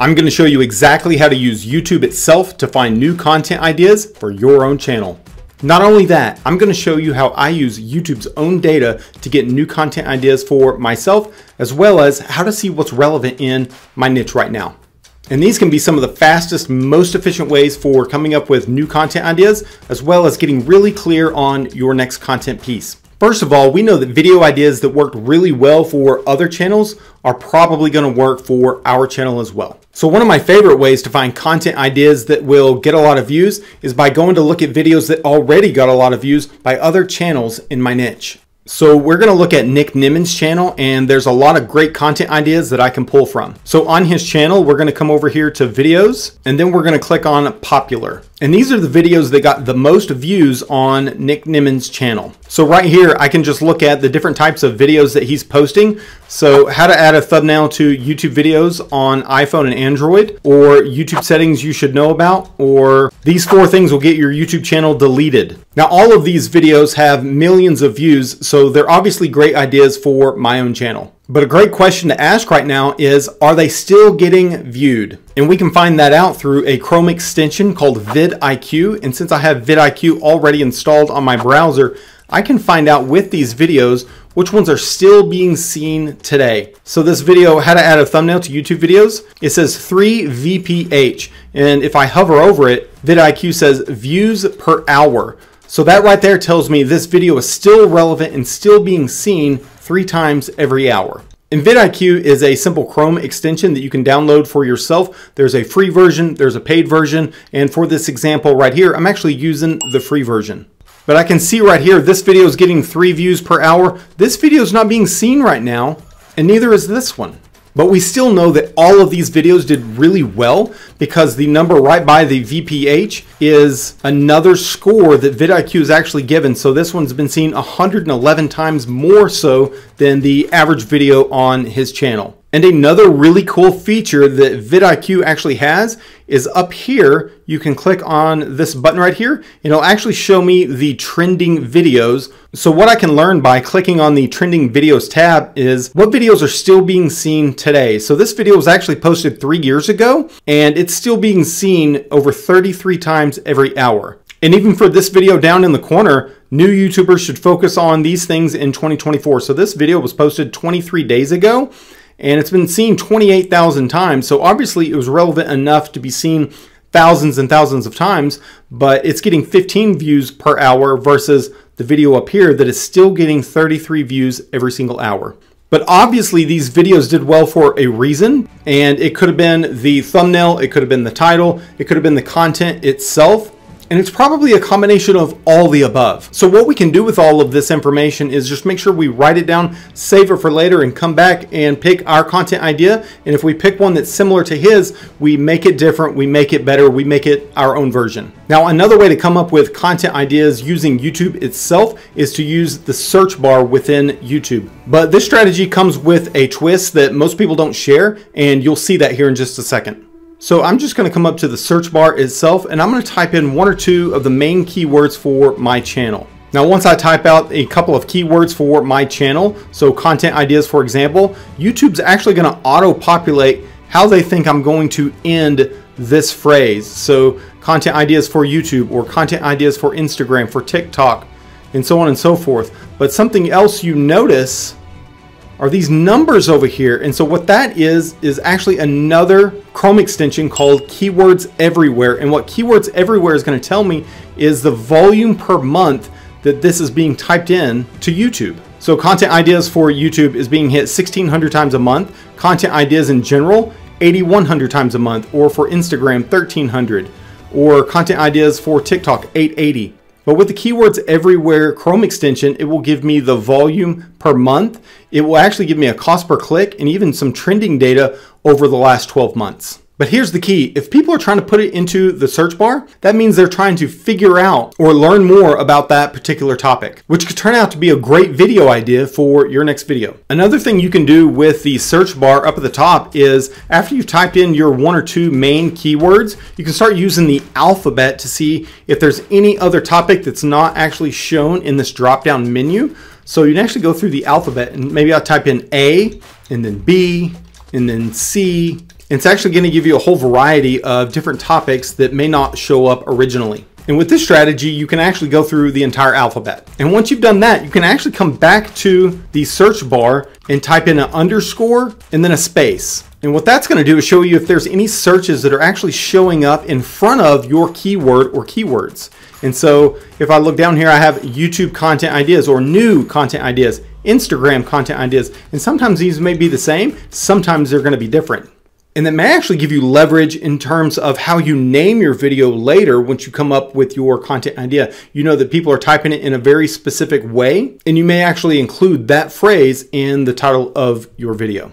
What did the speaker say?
I'm going to show you exactly how to use YouTube itself to find new content ideas for your own channel. Not only that, I'm going to show you how I use YouTube's own data to get new content ideas for myself, as well as how to see what's relevant in my niche right now. And these can be some of the fastest, most efficient ways for coming up with new content ideas, as well as getting really clear on your next content piece. First of all, we know that video ideas that worked really well for other channels are probably going to work for our channel as well. So one of my favorite ways to find content ideas that will get a lot of views is by going to look at videos that already got a lot of views by other channels in my niche. So we're going to look at Nick Nimmin's channel and there's a lot of great content ideas that I can pull from. So on his channel, we're going to come over here to videos and then we're going to click on popular. And these are the videos that got the most views on Nick Nimmin's channel. So right here, I can just look at the different types of videos that he's posting. So how to add a thumbnail to YouTube videos on iPhone and Android, or YouTube settings you should know about, or these four things will get your YouTube channel deleted. Now, all of these videos have millions of views, so they're obviously great ideas for my own channel. But a great question to ask right now is, are they still getting viewed? And we can find that out through a Chrome extension called vidIQ. And since I have vidIQ already installed on my browser, I can find out with these videos which ones are still being seen today. So this video, how to add a thumbnail to YouTube videos, it says 3 VPH. And if I hover over it, vidIQ says views per hour. So that right there tells me this video is still relevant and still being seen three times every hour. And vidIQ is a simple Chrome extension that you can download for yourself. There's a free version, there's a paid version, and for this example right here, I'm actually using the free version. But I can see right here, this video is getting three views per hour. This video is not being seen right now, and neither is this one. But we still know that all of these videos did really well because the number right by the VPH is another score that vidIQ is actually given. So this one's been seen 111 times more so than the average video on his channel. And another really cool feature that vidIQ actually has is up here, you can click on this button right here, and it'll actually show me the trending videos. So what I can learn by clicking on the trending videos tab is what videos are still being seen today. So this video was actually posted three years ago, and it's still being seen over 33 times every hour. And even for this video down in the corner, new YouTubers should focus on these things in 2024. So this video was posted 23 days ago and it's been seen 28,000 times. So obviously it was relevant enough to be seen thousands and thousands of times, but it's getting 15 views per hour versus the video up here that is still getting 33 views every single hour. But obviously these videos did well for a reason, and it could have been the thumbnail, it could have been the title, it could have been the content itself, and it's probably a combination of all the above. So what we can do with all of this information is just make sure we write it down, save it for later, and come back and pick our content idea. And if we pick one that's similar to his, we make it different, we make it better, we make it our own version. Now, another way to come up with content ideas using YouTube itself is to use the search bar within YouTube. But this strategy comes with a twist that most people don't share, and you'll see that here in just a second. So I'm just going to come up to the search bar itself and I'm going to type in one or two of the main keywords for my channel. Now once I type out a couple of keywords for my channel, so content ideas for example, YouTube's actually going to auto-populate how they think I'm going to end this phrase. So content ideas for YouTube or content ideas for Instagram, for TikTok, and so on and so forth. But something else you notice are these numbers over here. And so what that is, is actually another Chrome extension called Keywords Everywhere. And what Keywords Everywhere is going to tell me is the volume per month that this is being typed in to YouTube. So content ideas for YouTube is being hit 1600 times a month. Content ideas in general, 8100 times a month. Or for Instagram, 1300. Or content ideas for TikTok, 880. But with the keywords everywhere Chrome extension, it will give me the volume per month. It will actually give me a cost per click and even some trending data over the last 12 months. But here's the key. If people are trying to put it into the search bar, that means they're trying to figure out or learn more about that particular topic, which could turn out to be a great video idea for your next video. Another thing you can do with the search bar up at the top is after you've typed in your one or two main keywords, you can start using the alphabet to see if there's any other topic that's not actually shown in this drop down menu. So you can actually go through the alphabet and maybe I'll type in A and then B and then C It's actually going to give you a whole variety of different topics that may not show up originally. And with this strategy, you can actually go through the entire alphabet. And once you've done that, you can actually come back to the search bar and type in an underscore and then a space. And what that's going to do is show you if there's any searches that are actually showing up in front of your keyword or keywords. And so if I look down here, I have YouTube content ideas or new content ideas, Instagram content ideas. And sometimes these may be the same, sometimes they're going to be different. And that may actually give you leverage in terms of how you name your video later once you come up with your content idea. You know that people are typing it in a very specific way, and you may actually include that phrase in the title of your video.